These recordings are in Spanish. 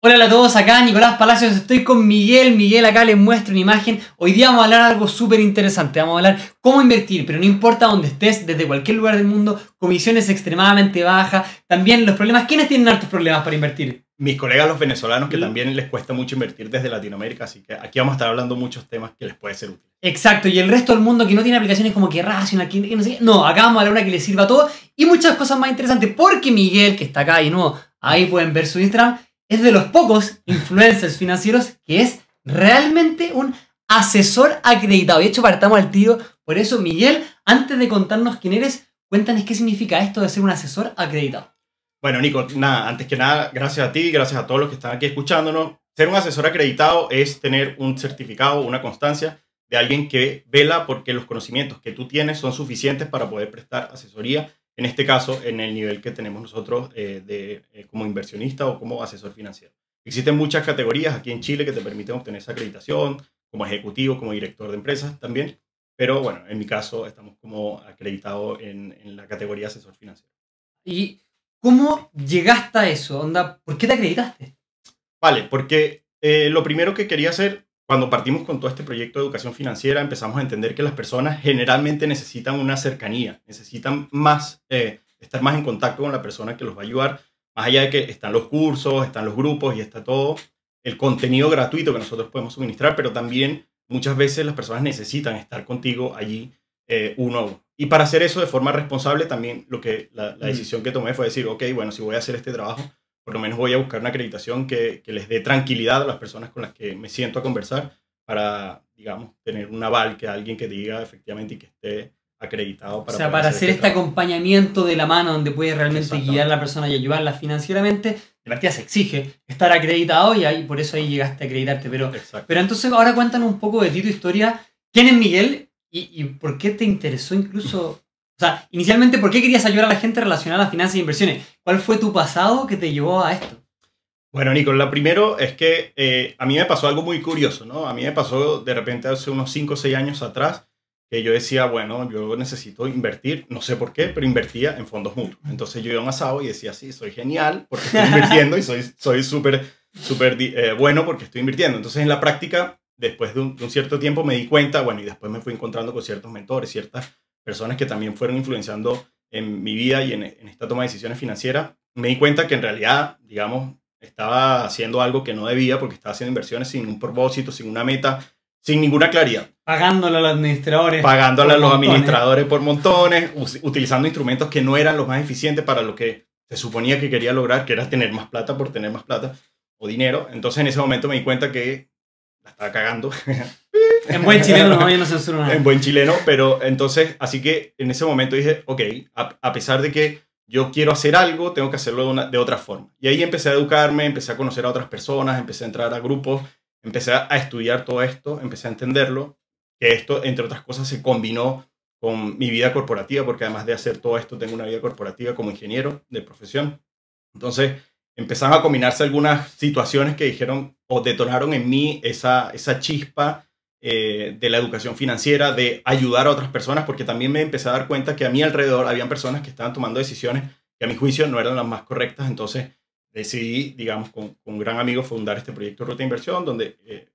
Hola a todos, acá Nicolás Palacios, estoy con Miguel. Miguel, acá les muestro una imagen. Hoy día vamos a hablar de algo súper interesante. Vamos a hablar cómo invertir, pero no importa dónde estés, desde cualquier lugar del mundo, comisiones extremadamente bajas. También los problemas. ¿Quiénes tienen hartos problemas para invertir? Mis colegas los venezolanos que también les cuesta mucho invertir desde Latinoamérica, así que aquí vamos a estar hablando muchos temas que les puede ser útil. Exacto, y el resto del mundo que no tiene aplicaciones como que Rational, que no sé No, acá vamos a hablar una que les sirva a todos y muchas cosas más interesantes, porque Miguel, que está acá y nuevo, ahí pueden ver su Instagram, es de los pocos influencers financieros que es realmente un asesor acreditado. De hecho, partamos al tiro. Por eso, Miguel, antes de contarnos quién eres, cuéntanos qué significa esto de ser un asesor acreditado. Bueno, Nico, nada, antes que nada, gracias a ti, gracias a todos los que están aquí escuchándonos. Ser un asesor acreditado es tener un certificado, una constancia de alguien que vela porque los conocimientos que tú tienes son suficientes para poder prestar asesoría en este caso en el nivel que tenemos nosotros eh, de, eh, como inversionista o como asesor financiero. Existen muchas categorías aquí en Chile que te permiten obtener esa acreditación, como ejecutivo, como director de empresas también, pero bueno, en mi caso estamos como acreditados en, en la categoría asesor financiero. ¿Y cómo llegaste a eso? Onda, ¿Por qué te acreditaste? Vale, porque eh, lo primero que quería hacer cuando partimos con todo este proyecto de educación financiera, empezamos a entender que las personas generalmente necesitan una cercanía, necesitan más, eh, estar más en contacto con la persona que los va a ayudar, más allá de que están los cursos, están los grupos y está todo el contenido gratuito que nosotros podemos suministrar, pero también muchas veces las personas necesitan estar contigo allí eh, uno a uno. Y para hacer eso de forma responsable, también lo que la, la, mm. decisión que tomé fue decir, ok, bueno, si voy a hacer este trabajo, por lo menos voy a buscar una acreditación que, que, les dé tranquilidad a las personas con las que me siento a conversar para, digamos, tener un aval, que alguien que diga efectivamente y que esté acreditado para... O sea, para hacer, este, este acompañamiento de la mano donde puedes realmente guiar a la persona y ayudarla financieramente, de partida se exige estar acreditado y ahí, por eso ahí llegaste a acreditarte. Pero, pero entonces ahora cuéntanos un poco de ti, tu historia. ¿Quién es Miguel y, y por qué te interesó incluso o sea, inicialmente, ¿por qué querías ayudar a la gente relacionada a finanzas e inversiones? ¿Cuál fue tu pasado que te llevó a esto? Bueno, Nico, lo primero es que eh, a mí me pasó algo muy curioso, ¿no? A mí me pasó de repente hace unos 5 o 6 años atrás que yo decía, bueno, yo necesito invertir, no sé por qué, pero invertía en fondos mutuos. Entonces yo iba a un asado y decía, sí, soy genial porque estoy invirtiendo y soy súper, soy súper eh, bueno porque estoy invirtiendo. Entonces en la práctica, después de un, de un, cierto tiempo me di cuenta, bueno, y después me fui encontrando con ciertos mentores, ciertas personas que también fueron influenciando en mi vida y en, esta toma de decisiones financieras, me di cuenta que en realidad, digamos, estaba haciendo algo que no debía porque estaba haciendo inversiones sin un propósito, sin una meta, sin ninguna claridad. Pagándole a los administradores. Pagándole a los administradores por montones, utilizando instrumentos que no eran los más eficientes para lo que se suponía que quería lograr, que era tener más plata por tener más plata o dinero. Entonces en ese momento me di cuenta que la estaba cagando. En buen chileno, no, no censuro nada. En buen chileno, pero entonces, así que en ese momento dije, ok, a, pesar de que yo quiero hacer algo, tengo que hacerlo de, otra forma. Y ahí empecé a educarme, empecé a conocer a otras personas, empecé a entrar a grupos, empecé a estudiar todo esto, empecé a entenderlo, que esto, entre otras cosas, se combinó con mi vida corporativa, porque además de hacer todo esto, tengo una vida corporativa como ingeniero de profesión. Entonces, empezaron a combinarse algunas situaciones que dijeron o detonaron en mí esa, esa chispa eh, de la educación financiera, de ayudar a otras personas, porque también me empecé a dar cuenta que a mi alrededor habían personas que estaban tomando decisiones que a mi juicio no eran las más correctas. Entonces decidí, digamos, con, un gran amigo fundar este proyecto Ruta Inversión, donde eh,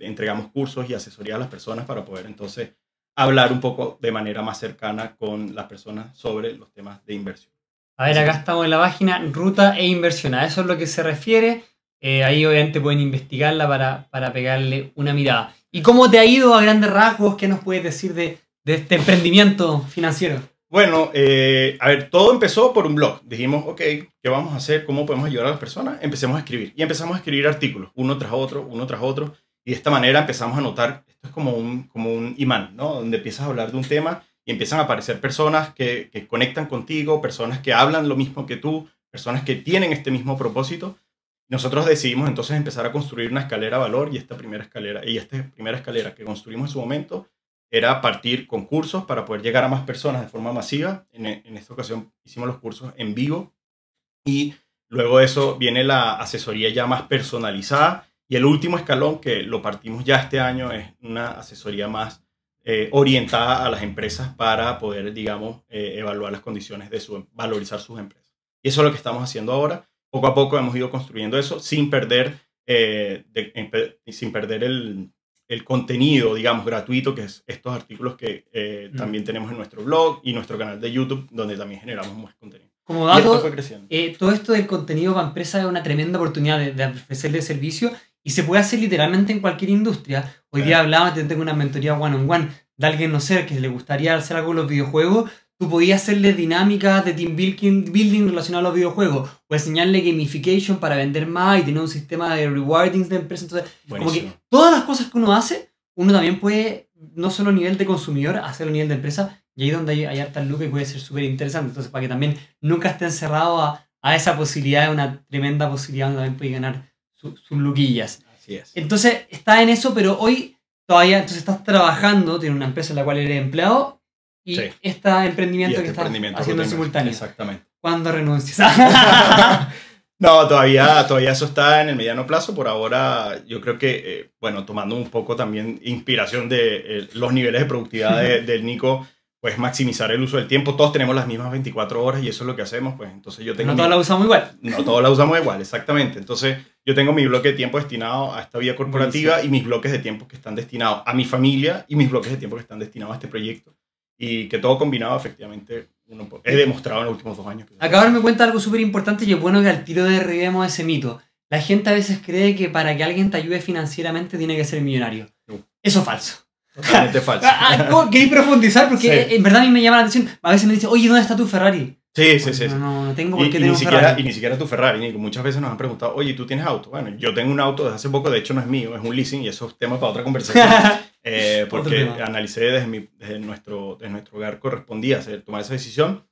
entregamos cursos y asesoría a las personas para poder entonces hablar un poco de manera más cercana con las personas sobre los temas de inversión. A ver, acá estamos en la página Ruta e Inversión. A eso es lo que se refiere. Eh, ahí obviamente pueden investigarla para, para pegarle una mirada. ¿Y cómo te ha ido a grandes rasgos? ¿Qué nos puedes decir de, este emprendimiento financiero? Bueno, eh, a ver, todo empezó por un blog. Dijimos, ok, ¿qué vamos a hacer? ¿Cómo podemos ayudar a las personas? Empecemos a escribir. Y empezamos a escribir artículos, uno tras otro, uno tras otro. Y de esta manera empezamos a notar, esto es como un, como un imán, ¿no? Donde empiezas a hablar de un tema y empiezan a aparecer personas que, que conectan contigo, personas que hablan lo mismo que tú, personas que tienen este mismo propósito nosotros decidimos entonces empezar a construir una escalera valor y esta primera escalera, y esta primera escalera que construimos en su momento era partir con cursos para poder llegar a más personas de forma masiva. En, esta ocasión hicimos los cursos en vivo y luego de eso viene la asesoría ya más personalizada y el último escalón que lo partimos ya este año es una asesoría más eh, orientada a las empresas para poder, digamos, eh, evaluar las condiciones de su, valorizar sus empresas. Y eso es lo que estamos haciendo ahora poco a poco hemos ido construyendo eso sin perder, eh, de, sin perder el, el, contenido, digamos, gratuito, que es estos artículos que eh, mm. también tenemos en nuestro blog y nuestro canal de YouTube, donde también generamos más contenido. Como dato, eh, todo esto del contenido para empresas es una tremenda oportunidad de, de ofrecerle servicio y se puede hacer literalmente en cualquier industria. Hoy día hablaba, tengo una mentoría one-on-one de alguien, no sé, que le gustaría hacer algo con los videojuegos. Tú podías hacerle dinámicas de team building, building relacionado a los videojuegos o enseñarle gamification para vender más y tener un sistema de rewarding de empresa. Entonces, como que todas las cosas que uno hace, uno también puede, no solo a nivel de consumidor, hacerlo a nivel de empresa y ahí donde hay, hay harta lucas y puede ser súper interesante. Entonces, para que también nunca esté encerrado a, a, esa posibilidad, una tremenda posibilidad donde también puede ganar sus luquillas. Así es. Entonces, está en eso, pero hoy todavía, entonces estás trabajando, tienes una empresa en la cual eres empleado y este emprendimiento que este estás haciendo en simultáneo. Exactamente. ¿Cuándo renuncias? no, todavía, todavía eso está en el mediano plazo. Por ahora, yo creo que, eh, bueno, tomando un poco también inspiración de eh, los niveles de productividad del Nico, pues maximizar el uso del tiempo. Todos tenemos las mismas 24 horas y eso es lo que hacemos, pues entonces yo tengo... No todos la usamos igual. No todos la usamos igual, exactamente. Entonces yo tengo mi bloque de tiempo destinado a esta vía corporativa y mis bloques de tiempo que están destinados a mi familia y mis bloques de tiempo que están destinados a este proyecto. Y que todo combinado efectivamente uno, he demostrado en los últimos dos años. Acabo de darme cuenta de algo súper importante y es bueno que al tiro derribemos ese mito. La gente a veces cree que para que alguien te ayude financieramente tiene que ser millonario. Eso es falso. Totalmente falso. Ah, queréis profundizar? Porque en verdad a mí me llama la atención. A veces me dice, oye, ¿dónde está tu Ferrari? Sí, sí, sí. No, no, tengo por qué y, tener ni un siquiera, Ferrari. Y ni siquiera tu Ferrari. Muchas veces nos han preguntado, oye, ¿tú tienes auto? Bueno, yo tengo un auto desde hace poco, de hecho no es mío, es un leasing y eso es tema para otra conversación. eh, porque analicé desde, mi, desde, nuestro, desde nuestro hogar correspondía hacer, tomar esa decisión.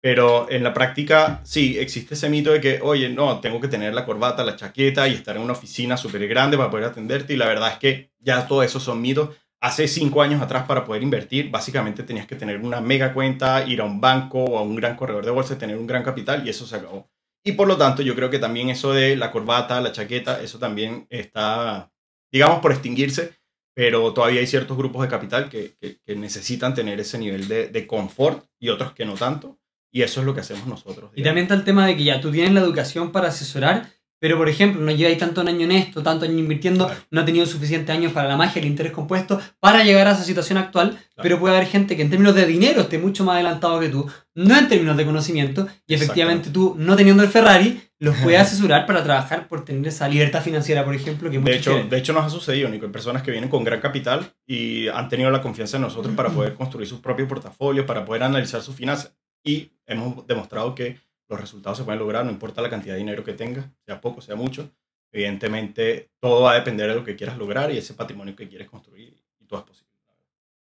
Pero en la práctica, sí, existe ese mito de que, oye, no, tengo que tener la corbata, la chaqueta y estar en una oficina súper grande para poder atenderte. Y la verdad es que ya todo eso son mitos hace cinco años atrás para poder invertir, básicamente tenías que tener una mega cuenta, ir a un banco o a un gran corredor de bolsa, tener un gran capital y eso se acabó. Y por lo tanto, yo creo que también eso de la corbata, la chaqueta, eso también está, digamos, por extinguirse, pero todavía hay ciertos grupos de capital que, que, necesitan tener ese nivel de, de, confort y otros que no tanto. Y eso es lo que hacemos nosotros. Digamos. Y también está el tema de que ya tú tienes la educación para asesorar, pero, por ejemplo, no lleváis tanto un año en esto, tanto año invirtiendo, claro. no ha tenido suficientes años para la magia, el interés compuesto, para llegar a esa situación actual. Claro. Pero puede haber gente que en términos de dinero esté mucho más adelantado que tú, no en términos de conocimiento, y efectivamente tú, no teniendo el Ferrari, los puedes asesorar para trabajar por tener esa libertad financiera, por ejemplo. Que de, hecho, de hecho, nos ha sucedido, Nico, hay personas que vienen con gran capital y han tenido la confianza en nosotros para poder construir sus propios portafolios, para poder analizar sus finanzas. Y hemos demostrado que los resultados se pueden lograr, no importa la cantidad de dinero que tengas, sea poco, sea mucho evidentemente todo va a depender de lo que quieras lograr y ese patrimonio que quieres construir y todas posibilidades.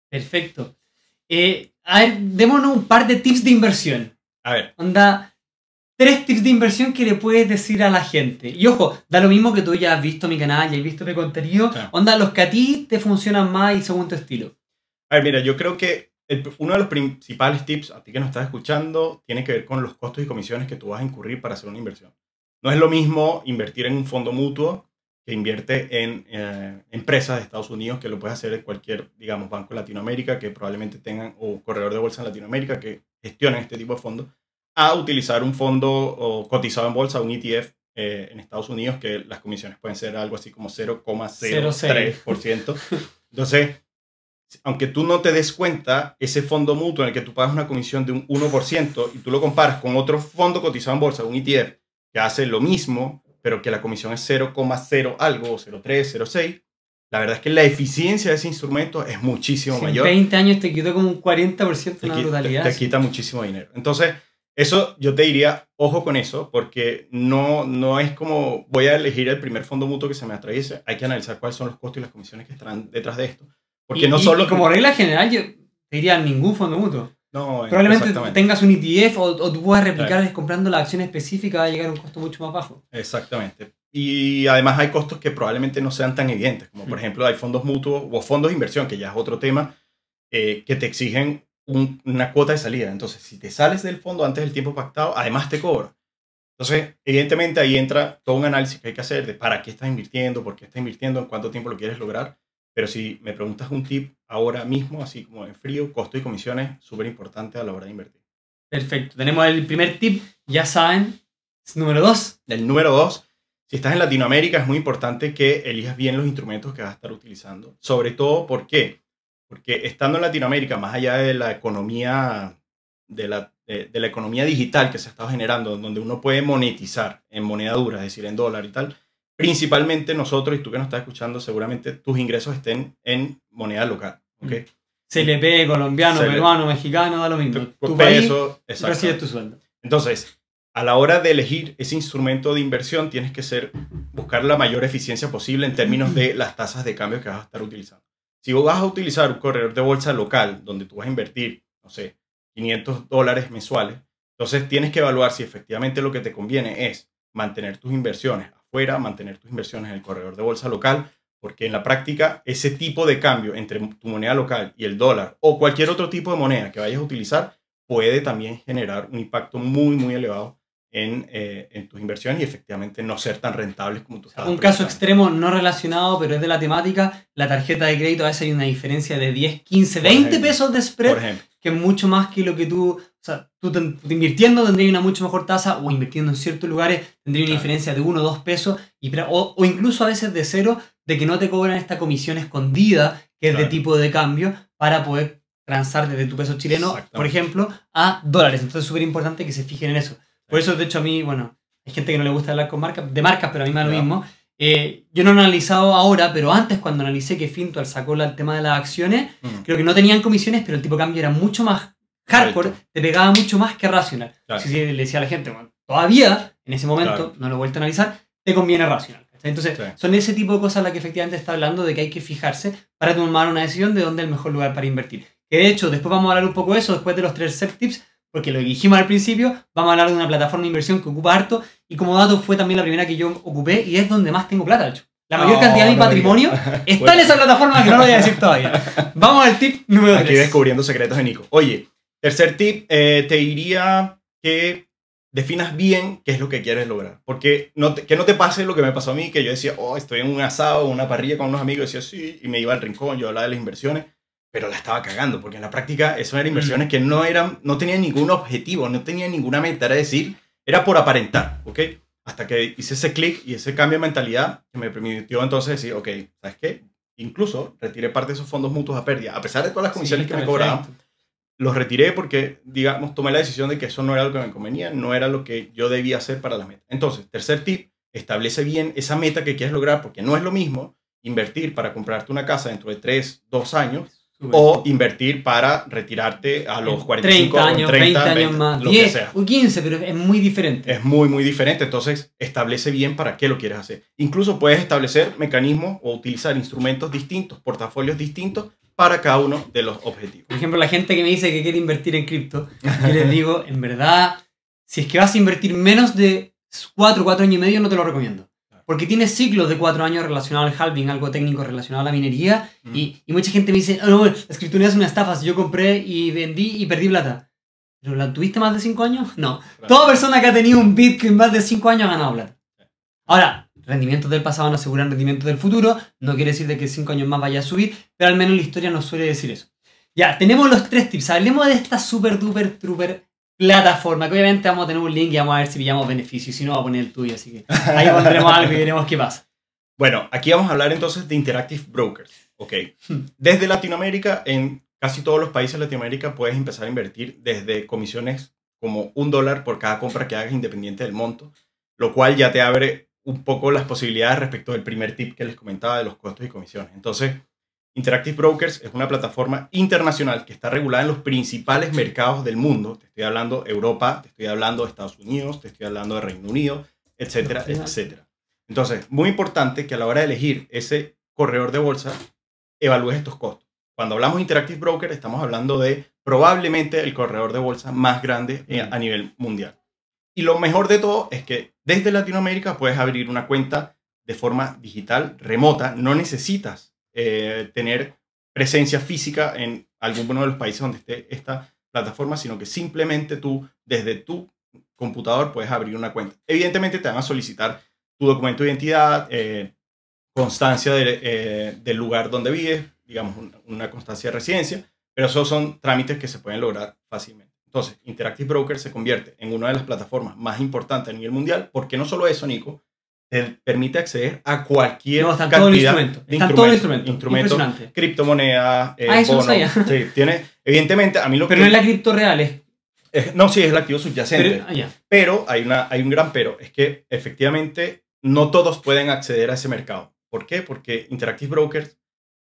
Perfecto. Eh, a ver, démonos un par de tips de inversión. A ver. Onda, tres tips de inversión que le puedes decir a la gente. Y ojo, da lo mismo que tú ya has visto mi canal, ya has visto mi contenido. Claro. Onda, los que a ti te funcionan más y según tu estilo. A ver, mira, yo creo que el, uno de los principales tips, a ti que nos estás escuchando, tiene que ver con los costos y comisiones que tú vas a incurrir para hacer una inversión. No es lo mismo invertir en un fondo mutuo que invierte en eh, empresas de Estados Unidos, que lo puedes hacer en cualquier, digamos, banco de Latinoamérica, que probablemente tengan, o corredor de bolsa en Latinoamérica, que gestionen este tipo de fondos, a utilizar un fondo o cotizado en bolsa, un ETF eh, en Estados Unidos, que las comisiones pueden ser algo así como 0,03%. Entonces, aunque tú no te des cuenta, ese fondo mutuo en el que tú pagas una comisión de un 1% y tú lo comparas con otro fondo cotizado en bolsa, un ETF, que hace lo mismo, pero que la comisión es 0,0 algo, 0,3, 0,6, la verdad es que la eficiencia de ese instrumento es muchísimo Si en mayor. 20 años te quitó como un 40% Te, de qui- brutalidad. te- te quita muchísimo dinero. Entonces, eso yo te diría, ojo con eso, porque no, no es como voy a elegir el primer fondo mutuo que se me atraviese. Hay que analizar cuáles son los costos y las comisiones que estarán detrás de esto. Porque Y- no y- solo y como regla general, yo te diría ningún fondo mutuo. No, Probablemente exactamente. tengas un ETF o, o tú puedas replicar comprando la acción específica, va a llegar a un costo mucho más bajo. Exactamente. Y además hay costos que probablemente no sean tan evidentes, como por Mm. ejemplo hay fondos mutuos o fondos de inversión, que ya es otro tema, eh, que te exigen un- una cuota de salida. Entonces, si te sales del fondo antes del tiempo pactado, además te cobra. Entonces, evidentemente ahí entra todo un análisis que hay que hacer de para qué estás invirtiendo, por qué estás invirtiendo, en cuánto tiempo lo quieres lograr. Pero si me preguntas un tip ahora mismo, así como en frío, costo y comisiones, súper importante a la hora de invertir. Perfecto. Tenemos el primer tip. Ya saben, Número dos. El número dos, si estás en Latinoamérica es muy importante que elijas bien los instrumentos que vas a estar utilizando. Sobre todo, ¿por qué? Porque estando en Latinoamérica, más allá de la economía, de la, de, de la economía digital que se ha estado generando, donde uno puede monetizar en moneda dura, es decir, en dólar y tal, principalmente nosotros, y tú que nos estás escuchando, seguramente tus ingresos estén en moneda local. ¿ok? CLP, colombiano, CLP. peruano, mexicano, da lo mismo. Tu, Tu país peso, exacto. recibes tu sueldo. Entonces, a la hora de elegir ese instrumento de inversión, tienes que ser, buscar la mayor eficiencia posible en términos de las tasas de cambio que vas a estar utilizando. Si vos vas a utilizar un corredor de bolsa local, donde tú vas a invertir, no sé, 500 dólares mensuales, entonces tienes que evaluar si efectivamente lo que te conviene es mantener tus inversiones afuera, mantener tus inversiones en el corredor de bolsa local, porque en la práctica ese tipo de cambio entre tu moneda local y el dólar o cualquier otro tipo de moneda que vayas a utilizar puede también generar un impacto muy, muy elevado en, eh, en tus inversiones y efectivamente no ser tan rentables como tú estabas Un caso extremo no relacionado, pero es de la temática, la tarjeta de crédito a veces hay una diferencia de 10, 15, Por 20 ejemplo. pesos de spread, que es mucho más que lo que tú, o sea, tú, te- invirtiendo tendrías una mucho mejor tasa o invirtiendo en ciertos lugares tendría una Claro. diferencia de 1 o 2 pesos y, o, o incluso a veces de cero de que no te cobran esta comisión escondida que es de tipo de cambio para poder transar desde tu peso chileno, por ejemplo, a dólares. Entonces es súper importante que se fijen en eso. Por eso, de hecho, a mí, bueno, hay gente que no le gusta hablar con marcas, de marcas, pero a mí me da lo mismo. Eh, yo no lo he analizado ahora, pero antes cuando analicé que Fintual sacó la- el tema de las acciones, mm, creo que no tenían comisiones, pero el tipo de cambio era mucho más hardcore, Alto. te pegaba mucho más que racional. Claro. Si si le decía a la gente, bueno, todavía, en ese momento, Claro. no lo he vuelto a analizar, te conviene racional. ¿cachai? Entonces, Sí. son ese tipo de cosas las que efectivamente está hablando de que hay que fijarse para tomar una decisión de dónde es el mejor lugar para invertir. Que de hecho, después vamos a hablar un poco de eso, después de los tres set tips, porque lo que dijimos al principio, vamos a hablar de una plataforma de inversión que ocupa harto y como dato fue también la primera que yo ocupé y es donde más tengo plata, hecho. La mayor cantidad de mi no patrimonio está Bueno. en esa plataforma que no lo voy a decir todavía. Vamos al tip número Aquí 3. descubriendo secretos de Nico. Oye, tercer tip, eh, te diría que definas bien qué es lo que quieres lograr. Porque no te- que no te pase lo que me pasó a mí, que yo decía, oh, estoy en un asado, una parrilla con unos amigos, decía, sí, y me iba al rincón, yo hablaba de las inversiones, pero la estaba cagando, porque en la práctica eso eran inversiones que no eran, no tenían ningún objetivo, no tenían ninguna meta, era decir, era por aparentar, ¿ok? Hasta que hice ese clic y ese cambio de mentalidad que me permitió entonces decir, ok, ¿sabes qué? Incluso retiré parte de esos fondos mutuos a pérdida, a pesar de todas las comisiones que me cobraban, los retiré porque, digamos, tomé la decisión de que eso no era lo que me convenía, no era lo que yo debía hacer para las metas. Entonces, tercer tip, establece bien esa meta que quieres lograr, porque no es lo mismo invertir para comprarte una casa dentro de 3, 2 años, o invertir para retirarte a los 45 30 o años, 30, 20 años más, lo que 10 sea. o 15, pero es muy diferente. Es muy, muy diferente. Entonces, establece bien para qué lo quieres hacer. Incluso puedes establecer mecanismos o utilizar instrumentos distintos, portafolios distintos para cada uno de los objetivos. Por ejemplo, la gente que me dice que quiere invertir en cripto, yo les digo, en verdad, si es que vas a invertir menos de 4, 4 años y medio, no te lo recomiendo. Porque tiene ciclos de 4 años relacionado al halving, algo técnico relacionado a la minería, Mm. y, y mucha gente me dice, oh, no, las criptomonedas son una estafa, si yo compré y vendí y perdí plata. ¿Pero la tuviste más de 5 años? No. Claro. Toda persona que ha tenido un Bitcoin más de 5 años ha ganado plata. Ahora, rendimientos del pasado no aseguran rendimientos del futuro, no quiere decir de que 5 años más vaya a subir, pero al menos la historia nos suele decir eso. Ya, tenemos los tres tips. Hablemos de esta super duper trooper plataforma, que obviamente vamos a tener un link y vamos a ver si pillamos beneficios, si no, va a poner el tuyo, así que ahí pondremos algo y veremos qué pasa. Bueno, aquí vamos a hablar entonces de Interactive Brokers. Ok. Desde Latinoamérica, en casi todos los países de Latinoamérica puedes empezar a invertir desde comisiones como un dólar por cada compra que hagas independiente del monto, lo cual ya te abre un poco las posibilidades respecto del primer tip que les comentaba de los costos y comisiones. Entonces, Interactive Brokers es una plataforma internacional que está regulada en los principales mercados del mundo. Te estoy hablando Europa, te estoy hablando de Estados Unidos, te estoy hablando de Reino Unido, etcétera, etcétera. Entonces, muy importante que a la hora de elegir ese corredor de bolsa, evalúes estos costos. Cuando hablamos de Interactive Broker, estamos hablando de probablemente el corredor de bolsa más grande eh, a nivel mundial. Y lo mejor de todo es que desde Latinoamérica puedes abrir una cuenta de forma digital, remota. No necesitas eh, tener presencia física en alguno de los países donde esté esta plataforma, sino que simplemente tú, desde tu computador, puedes abrir una cuenta. Evidentemente te van a solicitar tu documento de identidad, eh, constancia eh, del lugar donde vives, digamos, una, una constancia de residencia, pero esos son trámites que se pueden lograr fácilmente. Entonces, Interactive Broker se convierte en una de las plataformas más importantes a nivel mundial, porque no solo eso, Nico, te permite acceder a cualquier No, están todos los cantidad instrumentos. de Están instrumentos. instrumentos. Instrumentos, Impresionante. criptomonedas, eh, Ah, eso no bonos. sabía. Sí, tiene, evidentemente, a mí lo Pero que... no es la cripto real, es. es- no, sí, es el activo subyacente. Pero, ah. Pero hay, una, hay un gran pero, es que efectivamente no todos pueden acceder a ese mercado. ¿Por qué? Porque Interactive Brokers,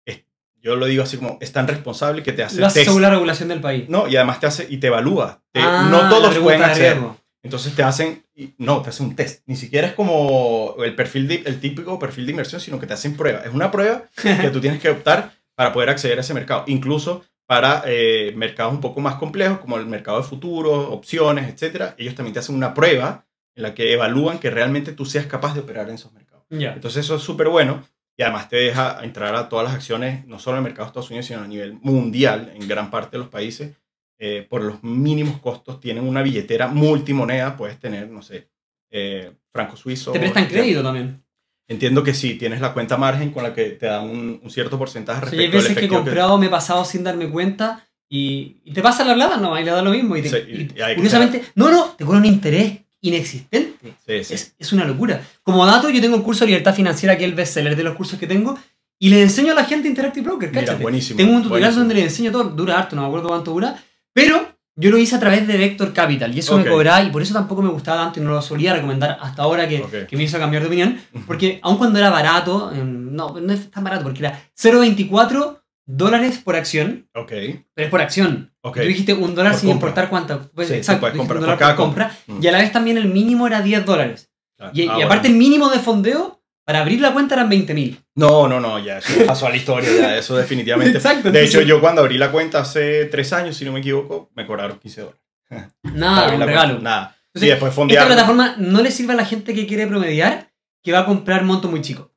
es- yo lo digo así como, es tan responsable que te hace Lo hace según la regulación del país. No, y además te hace y te evalúa. Te- Ah, no todos pueden de acceder. riesgo. Entonces te hacen, no, te hacen un test. Ni siquiera es como el perfil de- el típico perfil de inversión, sino que te hacen prueba. Es una prueba que tú tienes que optar para poder acceder a ese mercado. Incluso para eh, mercados un poco más complejos, como el mercado de futuros, opciones, etcétera. Ellos también te hacen una prueba en la que evalúan que realmente tú seas capaz de operar en esos mercados. Ya. Entonces eso es súper bueno y además te deja entrar a todas las acciones, no solo en el mercado de Estados Unidos, sino a nivel mundial, en gran parte de los países, eh, por los mínimos costos. Tienen una billetera multimoneda, puedes tener, no sé, eh, franco suizo. Te prestan crédito también. Entiendo que sí, tienes la cuenta margen con la que te dan un, un cierto porcentaje O sea, respecto hay al veces que he comprado, me he pasado sin darme cuenta y, y te pasa la plata, no, ahí le da lo mismo. Y, te- Sí, y- y que curiosamente, no, no, te cobran un interés inexistente. Sí, sí. Es, es una locura. Como dato, yo tengo el curso de libertad financiera, que es el bestseller de los cursos que tengo, y le enseño a la gente Interactive Broker, Mira, buenísimo. Tengo un tutorial buenísimo. donde le enseño todo, dura harto, no me acuerdo cuánto dura, pero yo lo hice a través de Vector Capital y eso Ok. me cobraba y por eso tampoco me gustaba tanto y no lo solía recomendar hasta ahora que, que me hizo cambiar de opinión, porque aun cuando era barato, em, no, no es tan barato, porque era 0.24 dólares por acción, Ok, pero es por acción. ok. Tú dijiste un dólar Por sin compra. importar cuánto. Pues, Sí, exacto, puedes dijiste comprar un dólar cada por compra. Mm. Y a la vez también el mínimo era 10 dólares. Claro. Y, Ah, y aparte bueno. el mínimo de fondeo, para abrir la cuenta eran 20.000. No, no, no, ya, eso pasó a la historia, ya, eso definitivamente. Exacto. De hecho, yo cuando abrí la cuenta hace tres años, si no me equivoco, me cobraron 15 dólares. Nada, un regalo. cuenta. Nada. Entonces, y después Esta fondear. plataforma no le sirve a la gente que quiere promediar que va a comprar monto muy chico.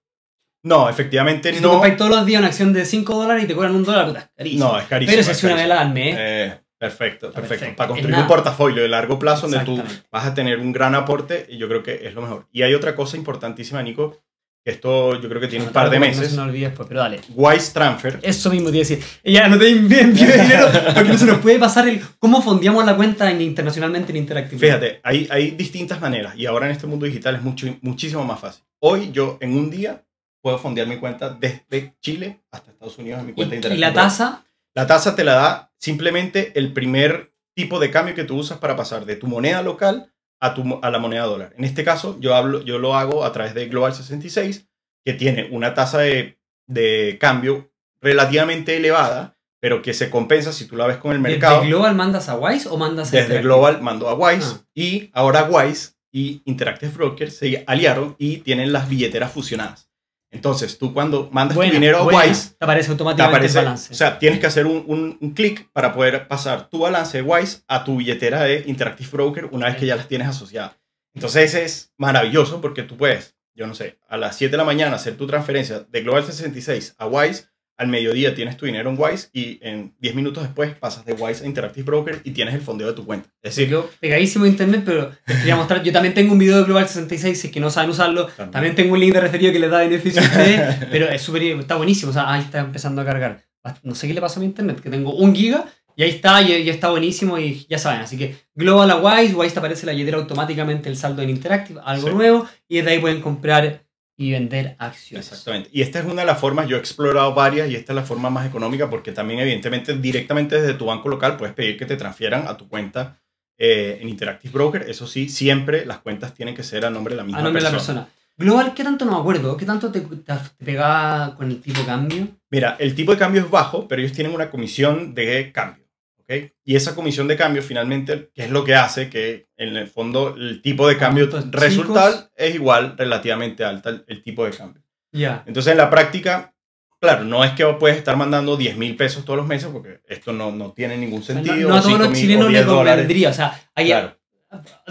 No, efectivamente Si no. compras todos los días una acción de 5 dólares y te cobran un dólar, puta, es carísimo. No, es carísimo. Pero si es es una vela al mes, Eh, perfecto, perfecto. perfecto. Para construir un portafolio de largo plazo donde tú vas a tener un gran aporte, y yo creo que es lo mejor. Y hay otra cosa importantísima, Nico, esto yo creo que tiene un par de No meses. se me olvide después, pero dale. Wise Transfer. Eso mismo te iba a decir. Ella no te envíe envíe dinero porque no se nos puede pasar el cómo fondeamos la cuenta en- internacionalmente en Interactive. Fíjate, hay, hay distintas maneras y ahora en este mundo digital es mucho, muchísimo más fácil. Hoy yo en un día puedo fondear mi cuenta desde Chile hasta Estados Unidos en mi Y, cuenta y Interactive la Broker. tasa, La tasa te la da simplemente el primer tipo de cambio que tú usas para pasar de tu moneda local a, tu, a la moneda dólar. En este caso, yo, hablo, yo lo hago a través de Global 66, que tiene una tasa de, de cambio relativamente elevada, pero que se compensa si tú la ves con el mercado. ¿desde Global mandas a Wise o mandas a Desde Interactive? Global mandó a Wise Ah. y ahora Wise y Interactive Brokers se aliaron y tienen las billeteras fusionadas. Entonces, tú cuando mandas Buena, tu dinero a buena. Wise, Te aparece te automáticamente aparece, el balance. o sea, tienes que hacer un, un- un clic para poder pasar tu balance de Wise a tu billetera de Interactive Broker una vez que ya las tienes asociadas. Entonces, es maravilloso porque tú puedes, yo no sé, a las 7 de la mañana hacer tu transferencia de Global 66 a Wise, al mediodía tienes tu dinero en Wise y en 10 minutos después pasas de Wise a Interactive Broker y tienes el fondeo de tu cuenta. Es decir, quedó pegadísimo internet, pero les quería mostrar. Yo también tengo un video de Global 66, si es que no saben usarlo. También. También tengo un link de referido que les da beneficio a ustedes, pero es súper, está buenísimo. O sea, ahí está empezando a cargar. No sé qué le pasó a mi internet, que tengo un giga y ahí está, y ya está buenísimo y ya saben. Así que Global a Wise, Wise te aparece la billetera automáticamente el saldo en Interactive, algo Sí. nuevo, y desde ahí pueden comprar y vender acciones. Exactamente. Y esta es una de las formas, yo he explorado varias y esta es la forma más económica porque también evidentemente directamente desde tu banco local puedes pedir que te transfieran a tu cuenta eh, en Interactive Broker. Eso sí, siempre las cuentas tienen que ser a nombre de la misma A nombre de la persona. persona. Global, ¿qué tanto no me acuerdo? ¿Qué tanto te, te, te pegaba con el tipo de cambio? Mira, el tipo de cambio es bajo, pero ellos tienen una comisión de cambio. ¿Ok? Y esa comisión de cambio finalmente, ¿qué es lo que hace que en el fondo el tipo de cambio resultal chicos. es igual, relativamente alta el, tipo de cambio. Ya. Entonces, en la práctica, claro, no es que puedes estar mandando 10 mil pesos todos los meses, porque esto no, no tiene ningún O sea, sentido. no, no a todos 5.000 los chilenos 10 les convendría. O sea, hay, Claro,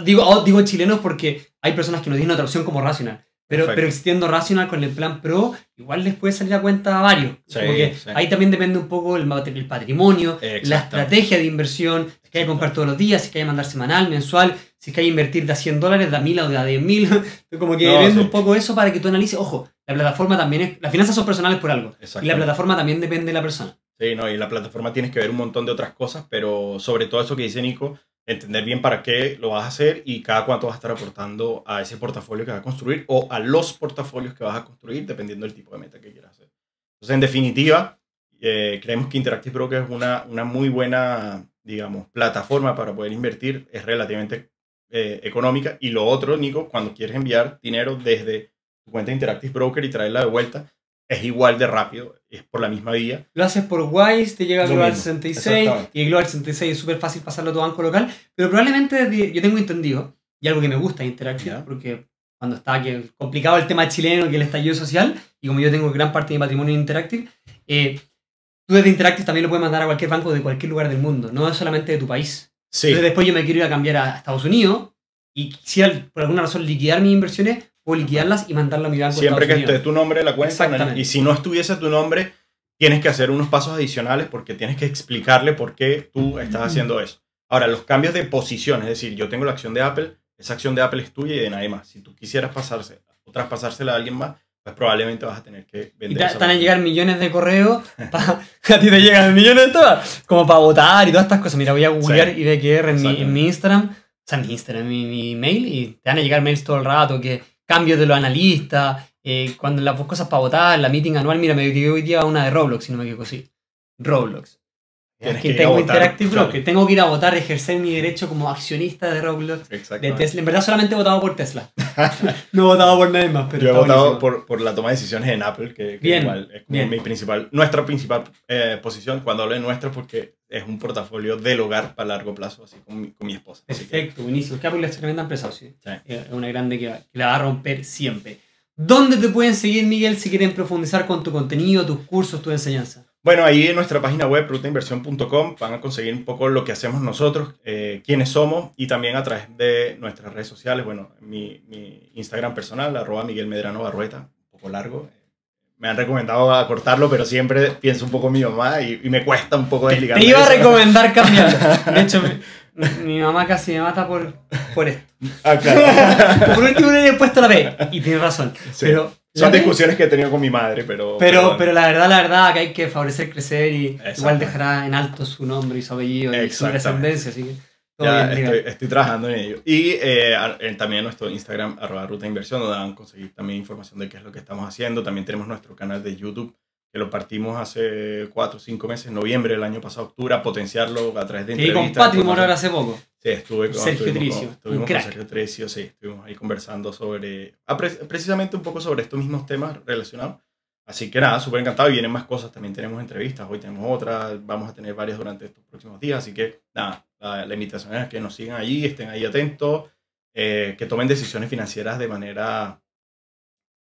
digo, oh, digo chilenos porque hay personas que no tienen otra opción como Rational. Pero, Perfecto. pero existiendo Rational con el plan Pro, igual les puede salir a cuenta a varios. Sí, porque sí. ahí también depende un poco el, el patrimonio, la estrategia de inversión, si es que hay que comprar todos los días, si es que hay que mandar semanal, mensual, si es que hay que invertir de a 100 dólares, de a 1000 o de a 10 mil. Como que No, sí. un poco eso para que tú analices. Ojo, la plataforma también es. Las finanzas son personales por algo. Y la plataforma también depende de la persona. Sí, no, y la plataforma tienes que ver un montón de otras cosas, pero sobre todo eso que dice Nico, entender bien para qué lo vas a hacer y cada cuánto vas a estar aportando a ese portafolio que vas a construir o a los portafolios que vas a construir, dependiendo del tipo de meta que quieras hacer. Entonces, en definitiva, eh, creemos que Interactive Broker es una, una muy buena, digamos, plataforma para poder invertir, es relativamente eh, económica. Y lo otro, Nico, cuando quieres enviar dinero desde tu cuenta Interactive Broker y traerla de vuelta, es igual de rápido, es por la misma vía. Lo haces por Wise, te llega Lo Global mismo, 66 exactamente. y el Global 66 es súper fácil pasarlo a tu banco local, pero probablemente desde- yo tengo entendido, y algo que me gusta de Interactive, Ya. porque cuando estaba que, complicado el tema chileno, que el estallido social, y como yo tengo gran parte de mi patrimonio en Interactive, eh, tú desde Interactive también lo puedes mandar a cualquier banco de cualquier lugar del mundo, no es solamente de tu país. Sí, Entonces después yo me quiero ir a cambiar a Estados Unidos y quisiera por alguna razón liquidar mis inversiones, puedo liquidarlas y mandarlas a mi banco de siempre que Estados esté Unidos. tu nombre en la cuenta. Y si no estuviese tu nombre, tienes que hacer unos pasos adicionales porque tienes que explicarle por qué tú estás haciendo eso. Ahora, los cambios de posición, es decir, yo tengo la acción de Apple, esa acción de Apple es tuya y de nadie más. Si tú quisieras pasarse o traspasársela a alguien más, pues probablemente vas a tener que Y vender esa te van a llegar millones de correos. pa- a ti te llegan millones de todas. Como para votar y todas estas cosas. Mira, voy a googlear Sí. IBQR en mi, en mi. Instagram. O sea, en mi Instagram, mi, mi mail. Y te van a llegar mails todo el rato. Que cambios de los analistas. eh, cuando las cosas para votar. La meeting anual. Mira, me equivoqué hoy día una de Roblox, si no me equivoco, sí. Roblox. Que tengo votar, Interactive claro. Broker. Tengo que ir a votar, ejercer mi derecho como accionista de Roblox. De. Tesla. En verdad solamente he votado por Tesla. no he votado por nadie más, pero Yo he votado por, por la toma de decisiones en Apple, que, que Bien, igual es como bien. mi principal, nuestra principal eh, posición. Cuando hablo de nuestra, porque es un portafolio del hogar para largo plazo, así con mi, con mi esposa. Así que, Perfecto, buenísimo. Es que Apple es tremenda empresa, sí. Sí. Es una grande que, que la va a romper siempre. ¿Dónde te pueden seguir, Miguel, si quieren profundizar con tu contenido, tus cursos, tu enseñanza? Bueno, ahí en nuestra página web, rutainversión.com, van a conseguir un poco lo que hacemos nosotros, eh, quiénes somos y también a través de nuestras redes sociales. Bueno, mi, mi Instagram personal, arroba Miguel Medrano Barrueta, un poco largo. Me han recomendado acortarlo, pero siempre pienso un poco en mi mamá y, y me cuesta un poco desligar. Te iba a recomendar cambiarlo. De hecho, mi, mi mamá casi me mata por, por esto. Ah, claro. Por último le he puesto la P. Y tienes razón. Sí. Pero, Son discusiones que he tenido con mi madre, pero... pero, pero la verdad, la verdad, que hay que favorecer crecer y igual dejará en alto su nombre y su apellido y su descendencia. Así que Ya estoy, estoy trabajando en ello. Y eh, también nuestro Instagram, arroba ruta inversión, donde van a conseguir también información de qué es lo que estamos haciendo. También tenemos nuestro canal de YouTube, que lo partimos hace 4 o 5 meses, noviembre del año pasado, octubre, a potenciarlo a través de Sí, con entrevistas. Patri Morar información. hace poco. Sí, estuve con Sergio Tricio, con- estuvimos con. Sergio Tricio, sí, estuvimos ahí conversando sobre, ah, pre- precisamente un poco sobre estos mismos temas relacionados. Así que nada, súper encantado y vienen más cosas, también tenemos entrevistas, hoy tenemos otra, vamos a tener varias durante estos próximos días, así que nada, la, la invitación es que nos sigan allí, estén ahí atentos, eh, que tomen decisiones financieras de manera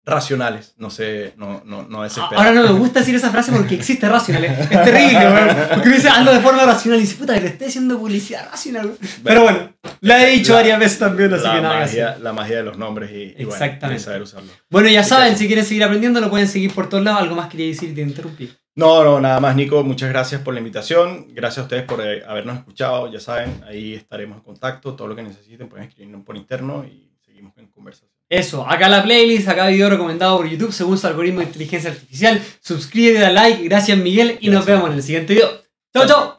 racionales, no sé, no, no, no desesperadas. Ahora no me gusta decir esa frase porque existe racional. Es, es terrible, weón. Porque me dice ando de forma racional y dice, puta, que le estoy haciendo publicidad racional. Pero bueno, la he dicho La- varias veces también, así que nada magia, la magia de los nombres y, y bueno, Exactamente. saber usarlo. Bueno, ya saben, si quieren seguir aprendiendo, lo pueden seguir por todos lados. Algo más quería decir y te interrumpí. No, no, nada más, Nico. Muchas gracias por la invitación. Gracias a ustedes por eh, habernos escuchado. Ya saben, ahí estaremos en contacto. Todo lo que necesiten pueden escribirnos por interno y seguimos en conversación. Eso, acá la playlist, acá video recomendado por YouTube según su algoritmo de inteligencia artificial. Suscríbete, da like. Gracias, Miguel, y nos vemos en el siguiente video. Chau, chau.